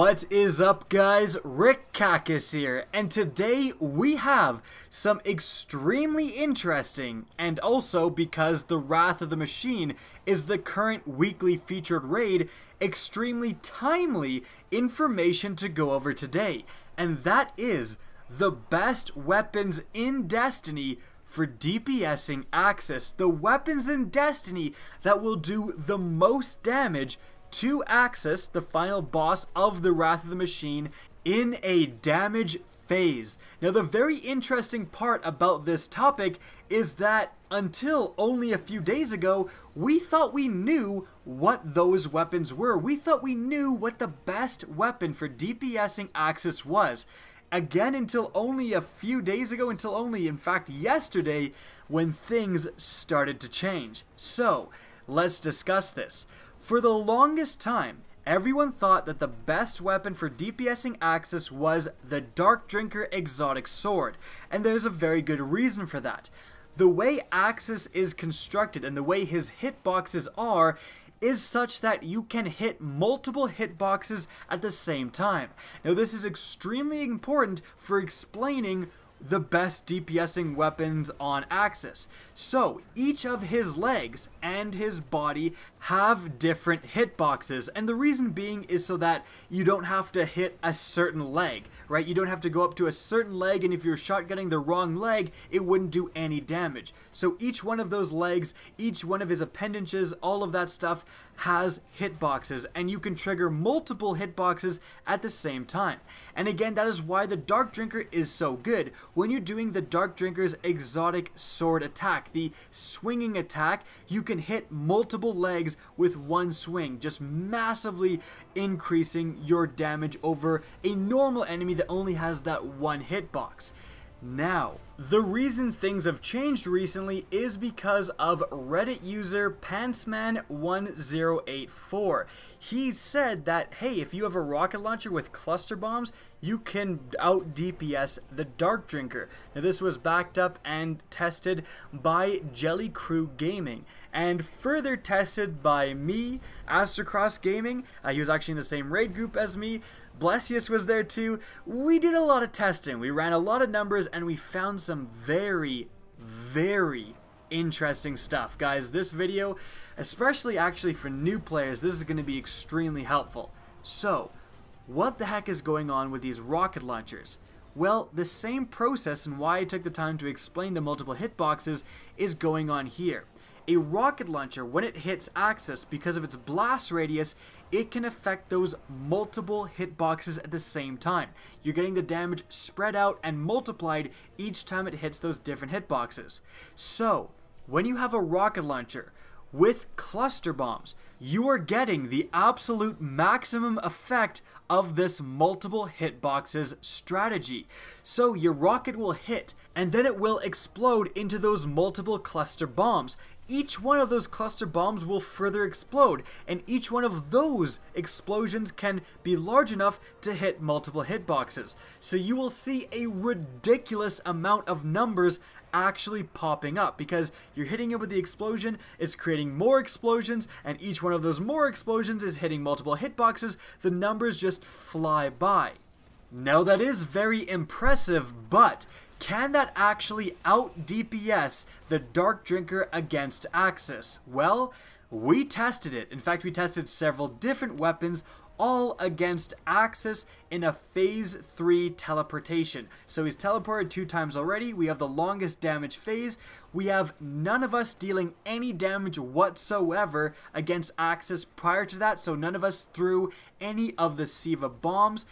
What is up guys, Rick Kackis here, and today we have some extremely interesting, and also because the Wrath of the Machine is the current weekly featured raid, extremely timely information to go over today, and that is the best weapons in Destiny for DPSing Aksis, the weapons in Destiny that will do the most damage to Aksis, the final boss of the Wrath of the Machine, in a damage phase. Now, the very interesting part about this topic is that until only a few days ago, we thought we knew what those weapons were. We thought we knew what the best weapon for DPSing Aksis was. Again, until only a few days ago, until only, in fact, yesterday, when things started to change. So, let's discuss this. For the longest time, everyone thought that the best weapon for DPSing Aksis was the Dark Drinker Exotic Sword, and there's a very good reason for that. The way Aksis is constructed and the way his hitboxes are is such that you can hit multiple hitboxes at the same time. Now this is extremely important for explaining the best DPSing weapons on Aksis. So, each of his legs and his body have different hitboxes, and the reason being is so that you don't have to hit a certain leg, right? You don't have to go up to a certain leg, and if you're shotgunning the wrong leg, it wouldn't do any damage. So each one of those legs, each one of his appendages, all of that stuff has hitboxes, and you can trigger multiple hitboxes at the same time. And again, that is why the Dark Drinker is so good. When you're doing the Dark Drinker's exotic sword attack, the swinging attack, you can hit multiple legs with one swing, just massively increasing your damage over a normal enemy that only has that one hitbox. Now, the reason things have changed recently is because of Reddit user Pantsman1084. He said that, hey, if you have a rocket launcher with cluster bombs, you can out DPS the Dark Drinker. Now, this was backed up and tested by Jelly Crew Gaming, and further tested by me, Aztecross Gaming. Uh, he was actually in the same raid group as me. Blessius was there too. We did a lot of testing. We ran a lot of numbers and we found some very, very interesting stuff. Guys, this video, especially actually for new players, this is going to be extremely helpful. So, what the heck is going on with these rocket launchers? Well, the same process and why I took the time to explain the multiple hitboxes is going on here. A rocket launcher, when it hits Aksis, because of its blast radius, it can affect those multiple hitboxes at the same time. You're getting the damage spread out and multiplied each time it hits those different hitboxes. So, when you have a rocket launcher with cluster bombs, you are getting the absolute maximum effect of this multiple hitboxes strategy. So your rocket will hit, and then it will explode into those multiple cluster bombs each one of those cluster bombs will further explode, and each one of those explosions can be large enough to hit multiple hitboxes. So you will see a ridiculous amount of numbers actually popping up because you're hitting it with the explosion, it's creating more explosions, and each one of those more explosions is hitting multiple hitboxes. The numbers just fly by. Now that is very impressive, but can that actually out DPS the Dark Drinker against Aksis? Well, we tested it. In fact, we tested several different weapons all against Aksis in a phase 3 teleportation. So he's teleported two times already. We have the longest damage phase. We have none of us dealing any damage whatsoever against Aksis prior to that. So none of us threw any of the SIVA bombs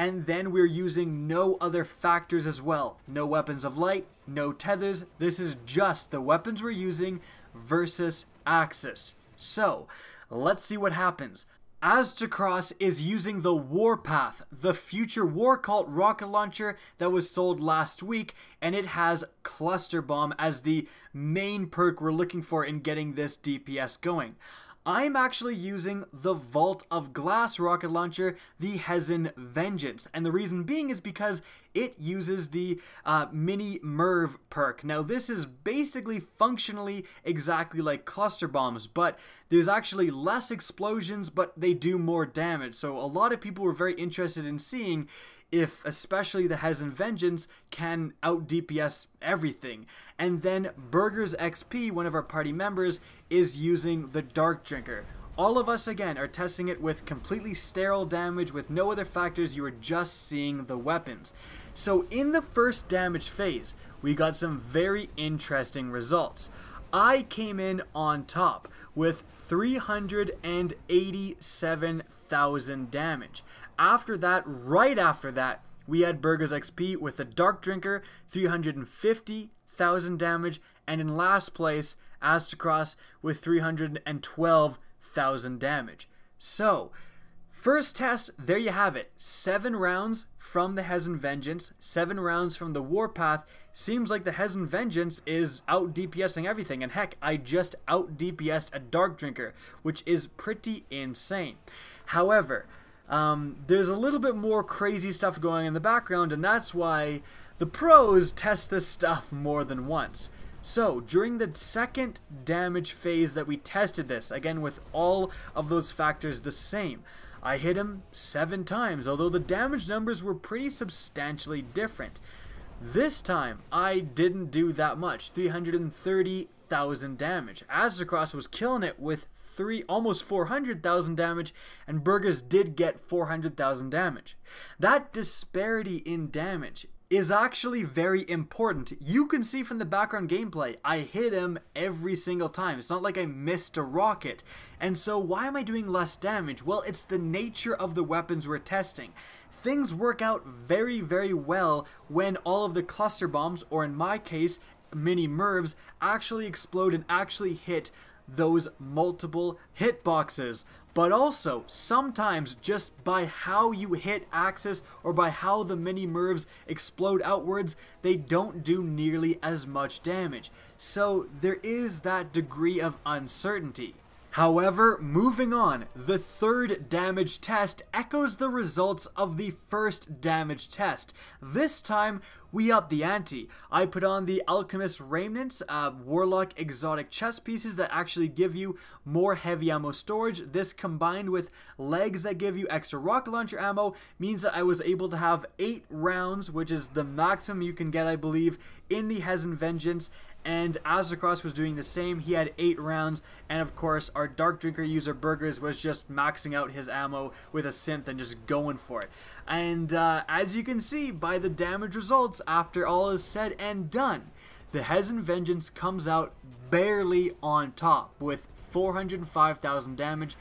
and then we're using no other factors as well. No weapons of light, no tethers, this is just the weapons we're using versus Aksis. So, let's see what happens. Aztecross is using the Warpath, the future War Cult rocket launcher that was sold last week, and it has Cluster Bomb as the main perk we're looking for in getting this DPS going. I'm actually using the Vault of Glass rocket launcher, the Hezen Vengeance. And the reason being is because it uses the uh, Mini MIRV perk. Now, this is basically functionally exactly like cluster bombs, but there's actually less explosions, but they do more damage. So, a lot of people were very interested in seeing if especially the Hezen Vengeance can out DPS everything. And then Burgers XP, one of our party members, is using the Dark Drinker. All of us again are testing it with completely sterile damage with no other factors, you are just seeing the weapons. So in the first damage phase, we got some very interesting results. I came in on top with 387,000 damage. After that, right after that, we had Burgers XP with the Dark Drinker, 350,000 damage, and in last place, Aztecross with 312,000 damage. So, first test, there you have it. Seven rounds from the Hezen Vengeance, seven rounds from the Warpath. Seems like the Hezen Vengeance is out DPSing everything, and heck, I just out DPSed a Dark Drinker, which is pretty insane. However, um, there's a little bit more crazy stuff going in the background, and that's why the pros test this stuff more than once. So, during the second damage phase that we tested this, again with all of those factors the same, I hit him seven times, although the damage numbers were pretty substantially different. This time, I didn't do that much, 330,000 damage. Aztecross was killing it with three, almost 400,000 damage, and Burgers did get 400,000 damage. That disparity in damage is actually very important. You can see from the background gameplay, I hit him every single time. It's not like I missed a rocket. And so why am I doing less damage? Well, it's the nature of the weapons we're testing. Things work out very, very well when all of the cluster bombs, or in my case, mini MIRVs, actually explode and actually hit those multiple hitboxes. But also, sometimes just by how you hit Aksis or by how the mini MIRVs explode outwards, they don't do nearly as much damage. So there is that degree of uncertainty. However, moving on, the third damage test echoes the results of the first damage test. This time, we up the ante. I put on the Alchemist Remnants, uh, Warlock exotic chest pieces that actually give you more heavy ammo storage. This combined with legs that give you extra rocket launcher ammo means that I was able to have 8 rounds, which is the maximum you can get, I believe, in the Hezen Vengeance, and Aztecross was doing the same. He had eight rounds, and of course, our Dark Drinker user Burgers was just maxing out his ammo with a synth and just going for it. And uh, as you can see by the damage results, after all is said and done, the Hezen Vengeance comes out barely on top with 405,000 damage.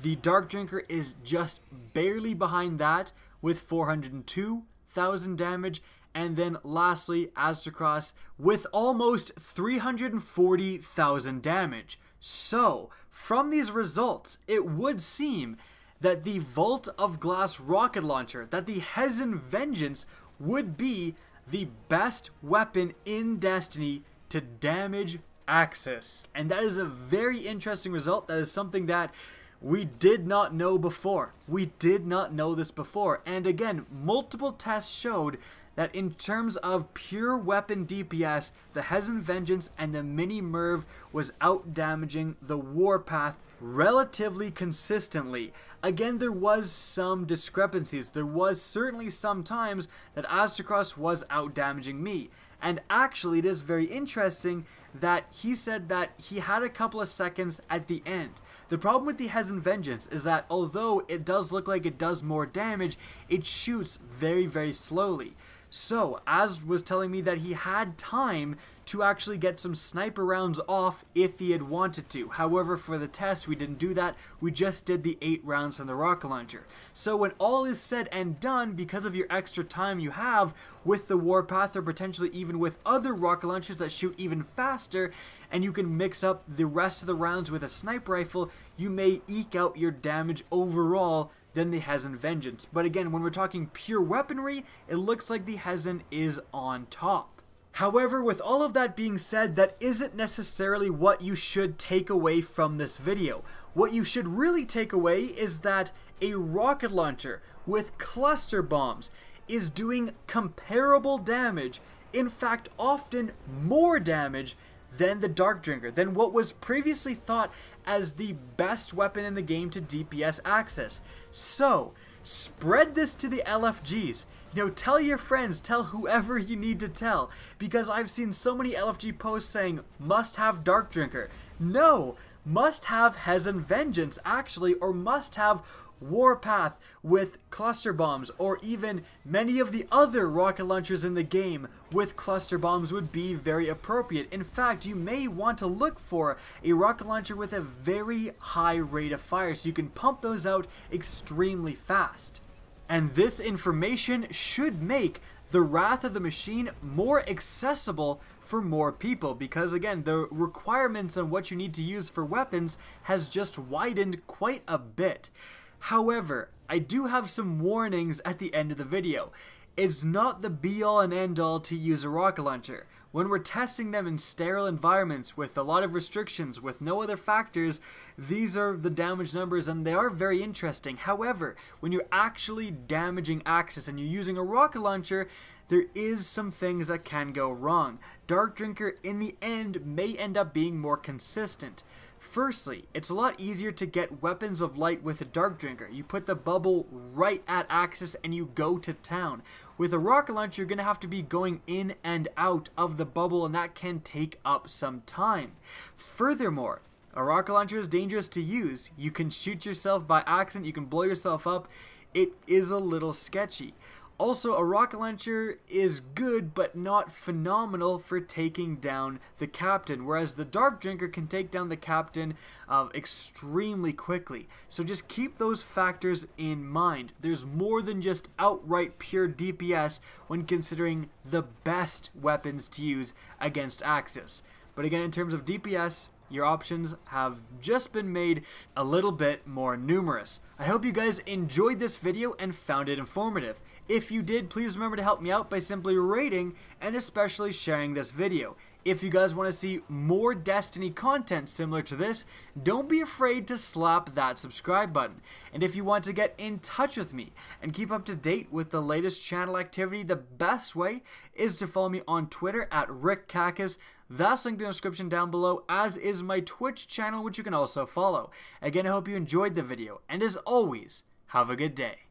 The Dark Drinker is just barely behind that with 402,000 damage, and then lastly, Aztecross with almost 340,000 damage. So, from these results, it would seem that the Vault of Glass rocket launcher, that the Hezen Vengeance would be the best weapon in Destiny to damage Aksis. And that is a very interesting result. That is something that we did not know before. We did not know this before. And again, multiple tests showed that in terms of pure weapon DPS, the Hezen Vengeance and the Mini MIRV was out damaging the Warpath relatively consistently. Again, there was some discrepancies. There was certainly some times that Aztecross was out damaging me. And actually, it is very interesting that he said that he had a couple of seconds at the end. The problem with the Hezen Vengeance is that although it does look like it does more damage, it shoots very, very slowly. So, Az was telling me that he had time to actually get some sniper rounds off if he had wanted to. However, for the test, we didn't do that. We just did the 8 rounds from the rocket launcher. So when all is said and done, because of your extra time you have with the Warpath or potentially even with other rocket launchers that shoot even faster, and you can mix up the rest of the rounds with a sniper rifle, you may eke out your damage overall than the Hezen Vengeance. But again, when we're talking pure weaponry, it looks like the Hezen is on top. However, with all of that being said, that isn't necessarily what you should take away from this video. what you should really take away is that a rocket launcher with cluster bombs is doing comparable damage, in fact, often more damage than the Dark Drinker, than what was previously thought as the best weapon in the game to DPS Aksis. So, spread this to the LFGs. You know, tell your friends, tell whoever you need to tell, because I've seen so many LFG posts saying, must have Dark Drinker. No, must have Hezen Vengeance, actually, or must have Warpath with cluster bombs, or even many of the other rocket launchers in the game with cluster bombs would be very appropriate. In fact, you may want to look for a rocket launcher with a very high rate of fire so you can pump those out extremely fast. And this information should make the Wrath of the Machine more accessible for more people because again the requirements on what you need to use for weapons has just widened quite a bit. However, I do have some warnings at the end of the video. It's not the be all and end all to use a rocket launcher. When we're testing them in sterile environments with a lot of restrictions, with no other factors, these are the damage numbers and they are very interesting. However, when you're actually damaging Aksis and you're using a rocket launcher, there is some things that can go wrong. Dark Drinker in the end may end up being more consistent. Firstly, it's a lot easier to get weapons of light with a Dark Drinker. You put the bubble right at Aksis and you go to town. With a rocket launcher, you're going to have to be going in and out of the bubble and that can take up some time. Furthermore, a rocket launcher is dangerous to use. You can shoot yourself by accident, you can blow yourself up. It is a little sketchy. Also, a rocket launcher is good but not phenomenal for taking down the captain, whereas the Dark Drinker can take down the captain uh, extremely quickly. So just keep those factors in mind. There's more than just outright pure DPS when considering the best weapons to use against Aksis. But again, in terms of DPS, your options have just been made a little bit more numerous. I hope you guys enjoyed this video and found it informative. If you did, please remember to help me out by simply rating and especially sharing this video. If you guys want to see more Destiny content similar to this, don't be afraid to slap that subscribe button. And if you want to get in touch with me and keep up to date with the latest channel activity, the best way is to follow me on Twitter at RickKackis. That's linked in the description down below, as is my Twitch channel, which you can also follow. Again, I hope you enjoyed the video, and as always, have a good day.